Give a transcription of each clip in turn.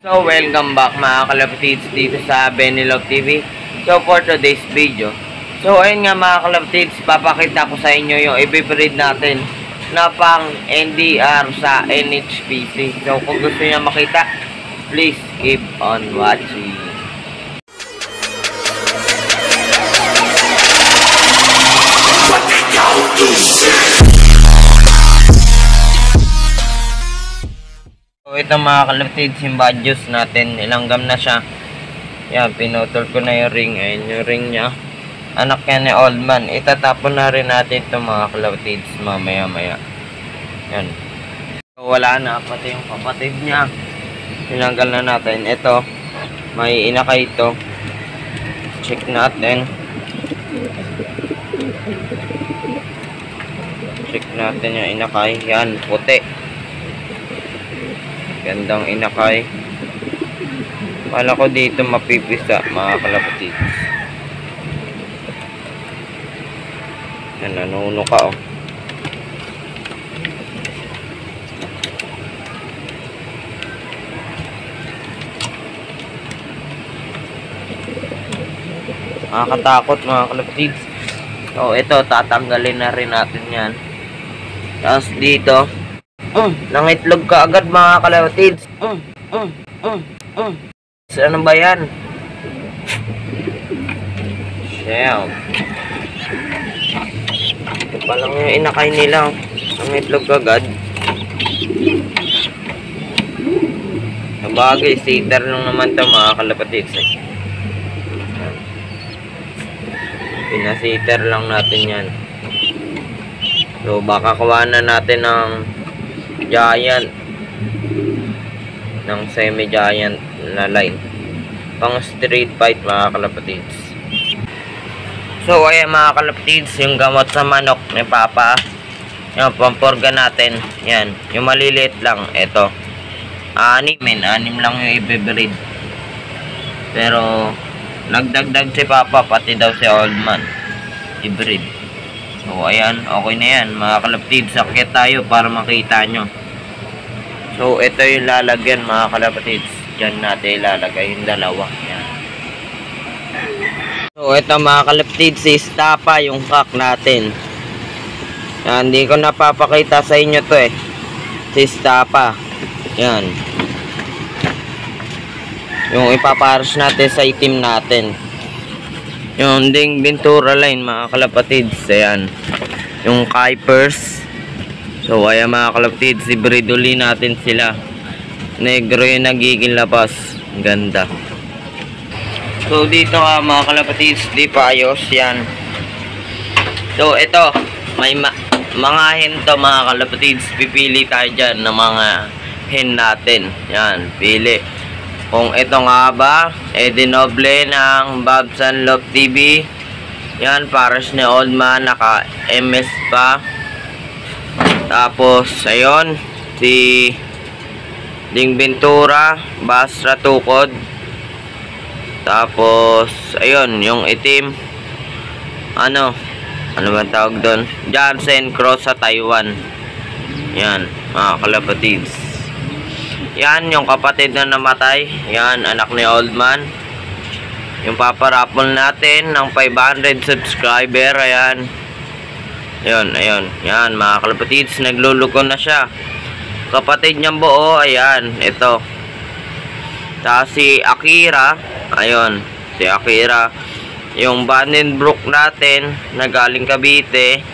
So, welcome back mga kalapatids dito sa Benilog TV. So, for today's video, so, ayun nga mga kalapatids, papakita ko sa inyo yung ibibreed natin na pang NDR sa NHPC. So, kung gusto niyo makita, please keep on watching. Ito mga kalapatids, yung badges natin, ilanggam na siya. Yan, pinutol ko na yung ring. Ayun yung ring niya. Anak yan ni old man. Itatapon na rin natin ito mga kalapatids mamaya maya. Yan. Wala na, pati yung kapatid niya. Tinanggal na natin. Ito, may inakay ito. Check natin. Check natin yung inakay. Yan, puti. Gandang inakay. Wala ko dito mapipisa mga kalapatid. Yan, nanuno ka oh. Nakakatakot mga kalapatid. So, ito, tatanggalin na rin natin yan. Tapos dito, Mm, nangitlog ka agad mga kalawatids. Mm, mm, mm, mm. Saan ba yan? Ito pa lang yung inakay nila. Nangitlog ka agad. Sabagay, sitter lang naman to mga kalapatids. Eh. Lang natin yan. So, baka kawanan natin ng giant. Ng semi-giant na line. Pang street fight mga kalapatids. So ayan mga kalapatids yung gamot sa manok ni Papa. Yung pamporga natin yan. Yung maliliit lang ito anim men. Anim lang yung ibibreed pero nagdagdag si Papa pati daw si old man i-breed So, ayan, okay na yan. Mga kalapatid, sakit tayo para makita nyo. So, ito yung lalagyan mga kalapatid. Diyan natin ilalagay yung dalawa. Yan. So, ito mga kalapatid, si Stapa yung cock natin. Yan, hindi ko napapakita sa inyo to eh. Si Stapa. Yan. Yung ipaparos natin sa itim natin. Yung ding Ventura line mga kalapatids. Ayan. Yung Kuipers. So ayan mga kalapatids. Ibriduli natin sila. Negro yung nagiging labas. Ang Ganda. So dito ka mga kalapatids. Di pa ayos. Yan. So ito. May ma mga hen to mga kalapatids. Pipili tayo dyan ng mga hen natin. Yan. Pili. Kung ito nga ba, eh dinoble ng Babs and Love TV. Yan, pares ni Old Man, naka MS pa. Tapos, ayun, si Ding Ventura, Basra Tukod. Tapos, ayun, yung itim. Ano, ano ba tawag doon? Johnson Cross sa Taiwan. Yan, mga kalapatids. Yan, yung kapatid na namatay. Yan, anak ni Old Man. Yung paparapol natin ng 500 subscriber. Ayan. Ayun, ayun. Yan, mga kalapatids. Nagluluko na siya. Kapatid niyang buo. Ayan, ito. Tapos si Akira. Ayun, si Akira. Yung Vandenbroek natin na galing Cavite.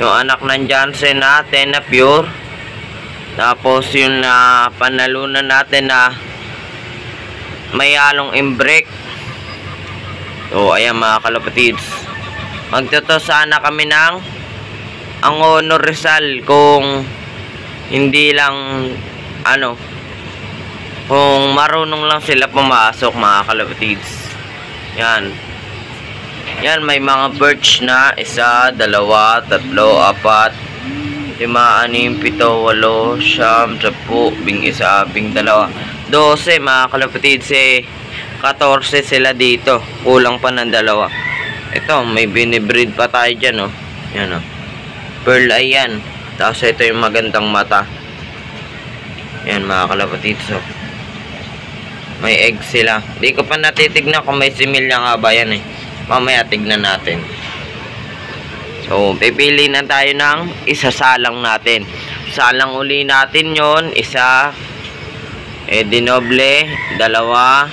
Yung anak ng Johnson natin na pure. Tapos yung na uh, panalunan natin na may halong imbrek. So ayan mga kalapatids. Magtoto sana kami ng ang honor Rizal kung hindi lang ano kung marunong lang sila pumasok mga kalapatids. Yan. Yan may mga birch na isa, dalawa, tatlo, apat, lima, anim, pito, walo, siyam, sapu, bing isa, bing dalawa. Dose, mga kalapatid, si 14 sila dito. Kulang pa ng dalawa. Ito, may binibreed pa tayo dyan, oh. Yan, oh. Pearl eye yan. Tapos ito yung magandang mata. Yan, mga kalapatid, so. May egg sila. Di ko pa natitignan kung may similya nga ba yan eh. Mamaya tignan natin. So, pipili na tayo ng isasalang natin. Salang uli natin yon isa, eh, dinoble, dalawa,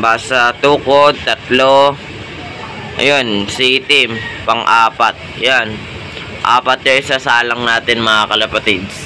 basa tukod, tatlo, ayun, si itim, pang-apat, yan. Apat yung isasalang natin mga kalapatids.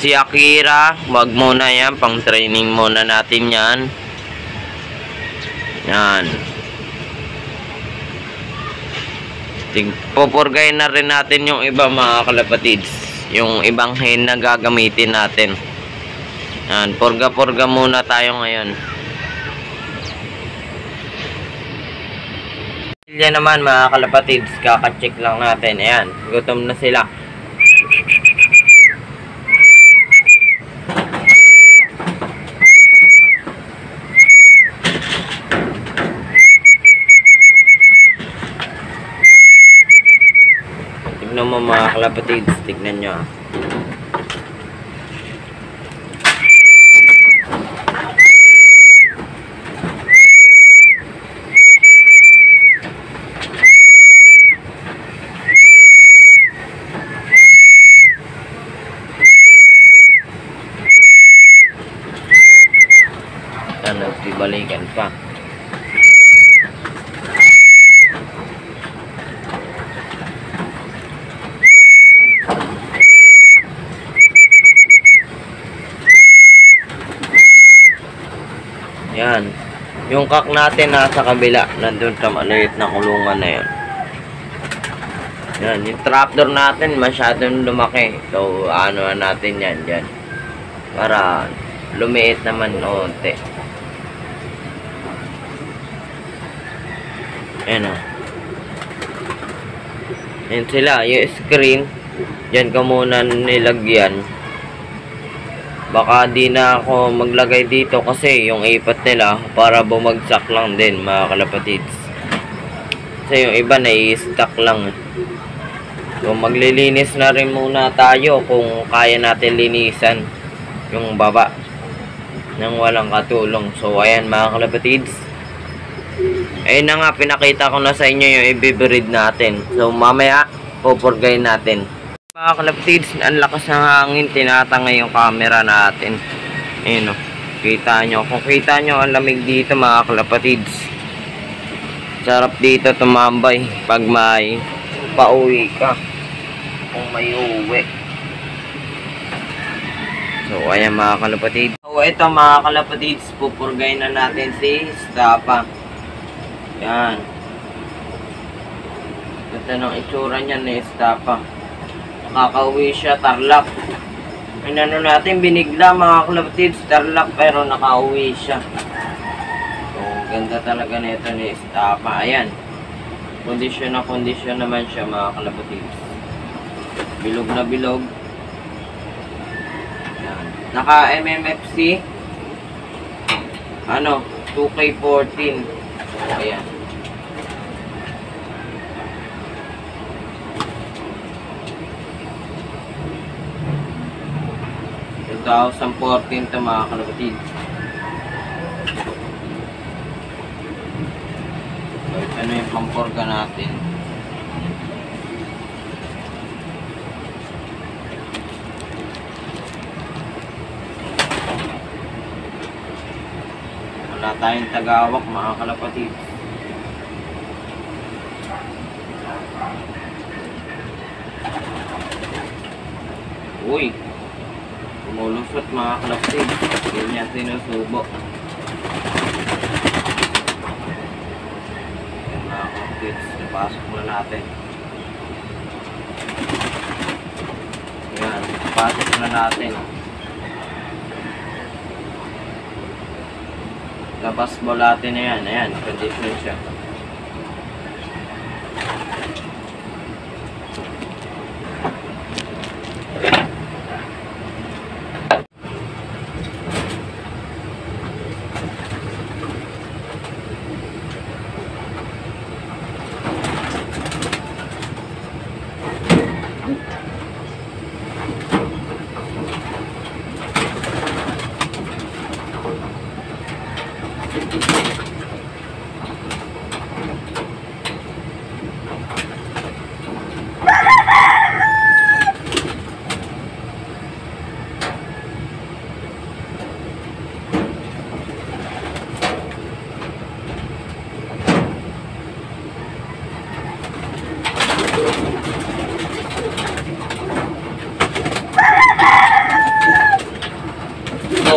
Si Akira, wag muna yan, pang training muna natin yan. Yan. Tig pupurgay na rin natin yung iba mga kalapatids. Yung ibang hen na gagamitin natin. Yan, purga-purga muna tayo ngayon. Yan naman mga kalapatids, kakacheck lang natin. Ayan, gutom na sila. Tignan mo mga kalapatids, tignan nyo ah. Yan, nagbibalikan pa. Yan. Yung kak natin nasa kabila. Nandun sa maliit na kulungan na yan. Yan. Yung trapdoor natin masyadong lumaki. So, ano natin yan dyan. Para lumiit naman onte. Ayan o. Ayan sila. Yung screen. Diyan ka muna nilagyan. Baka di na ako maglagay dito kasi yung ipat nila para bumagsak lang din mga kalapatids. Kasi yung iba na i-stack lang. So maglilinis na rin muna tayo kung kaya natin linisan yung baba nang walang katulong. So ayan mga kalapatids. Ayun na nga pinakita ko na sa inyo yung ibibreed natin. So mamaya pupurgay natin. Mga kalapatids, ang lakas ng hangin, tinatangay yung camera natin. Ayun o, kita nyo. Kung kita nyo, ang lamig dito mga kalapatids. Sarap dito tumambay pag may pauwi ka. Kung may uwi. So, ayan mga kalapatids. So, ito mga kalapatids, pupurgay na natin si Stapa. Yan. Ganda ng itsura niya ni Stapa. Nakakauwi siya, tarlak. Inano natin, binigla mga kalapatids, tarlak, pero nakauwi siya. So, ganda talaga nito ni Stapa. Ayan. Kondisyon na kondisyon naman siya mga kalapatids. Bilog na bilog. Ayan. Naka MMFC. Ano, 2K14. So, ayan. Two thousand fourteen to mga kalapatid. So, ito na yung pamporga natin. Wala tayong tagawak mga kalapatid. Uy, Umulusot mga kalaptig. Hindi niya sinusubo. Ayan mga kalaptig. Napasok na natin. Ayan. Napasok na natin. Labas bolate na yan. Ayan. Condition siya. Oh,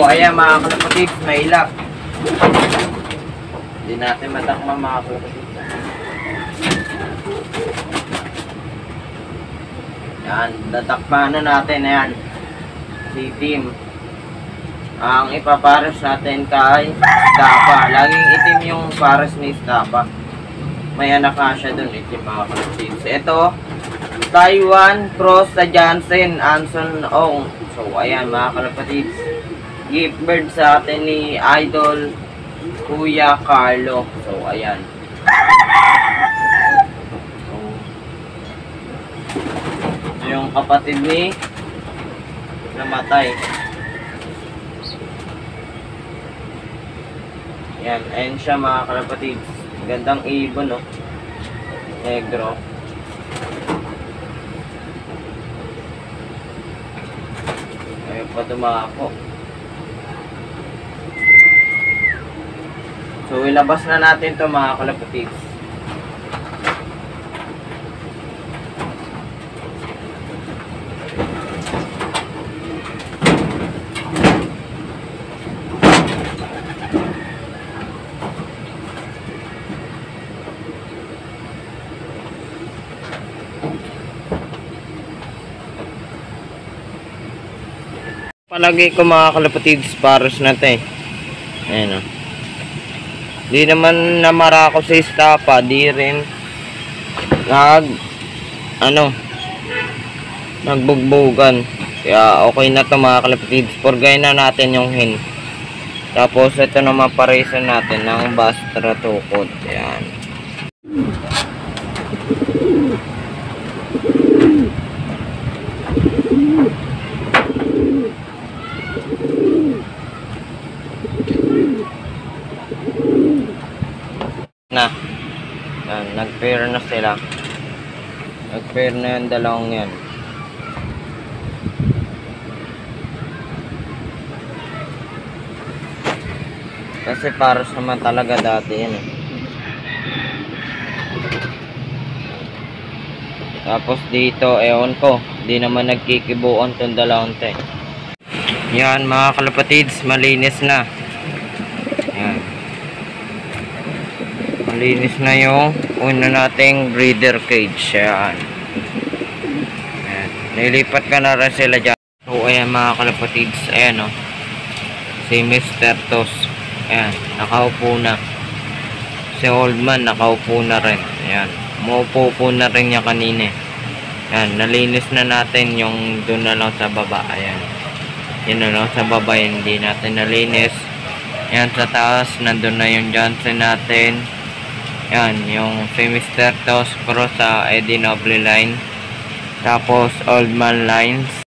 ayan mga kalapatid, may lock. Hindi natin matakma mga kalapatids. Yan, tatakpan na natin. Ayan. Si Team. Ang ipapares natin kay Stapa. Laging itim yung pares ni Stapa. May anak nga siya dun, itim mga kalapatids. Ito, Taiwan Cross sa Jansen Anson Ong. So, ayan mga kalapatids. Gift bird sa atin ni Idol Kuya Carlo. So, ayan. So, yung kapatid ni namatay. Yan, ayan siya mga kalapatids. Gandang ibon, no? Negro. Ayun pa dumako. So, ilabas na natin to mga kalapatids. Palagi ko mga kalapatids paros na to eh. Ayan o. Di naman namara ako sa estapa, di rin nag ano nagbugbugan. Kaya okay na to mga kalapatids. Purgay na natin yung hin. Tapos ito naman paresan natin ng bastra tukod. Ayan. na. Yan, nag-pair na sila. Nag-pair na yung dalawang yan. Kasi paros naman talaga dati yan eh. Tapos dito, ewan ko, di naman nagkikibuan tong dalawang te. Yan mga kalapatids, malinis na. Yan. Malinis na yung una nating breeder cage. Yan. Yan. Nilipat ka na rin sila dyan. So, ayan mga kalapatids. Ayan o. Si Mr. Tos. Ayan. Nakaupo na. Si Oldman nakaupo na rin. Ayan. Maupo po na rin niya kanina. Ayan. Nalinis na natin yung doon na lang sa baba. Ayan. Yun na lang sa baba. Hindi natin nalinis. Ayan sa taas. Nandun na yung Johnson natin. Yan, yung si Mr. Tos Cross sa Eddie Noble line. Tapos Old Man lines.